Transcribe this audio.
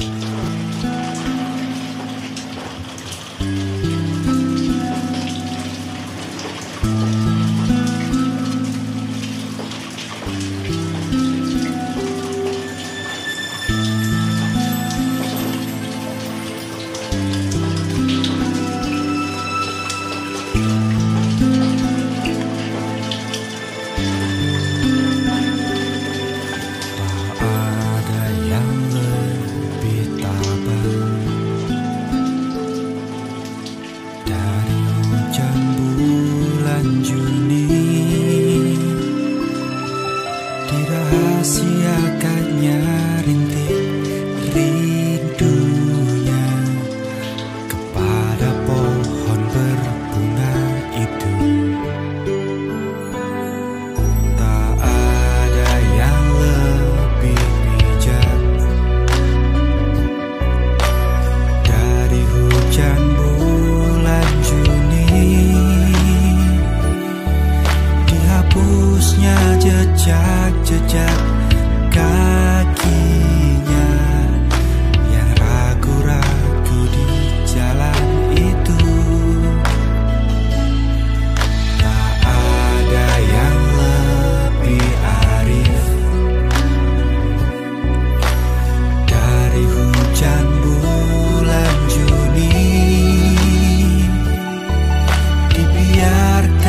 thank you sia-siakannya hanya jejak-jejak kakinya. Yang ragu-ragu di jalan itu. Tak ada yang lebih arif Dari hujan bulan Juni. Dibiarkan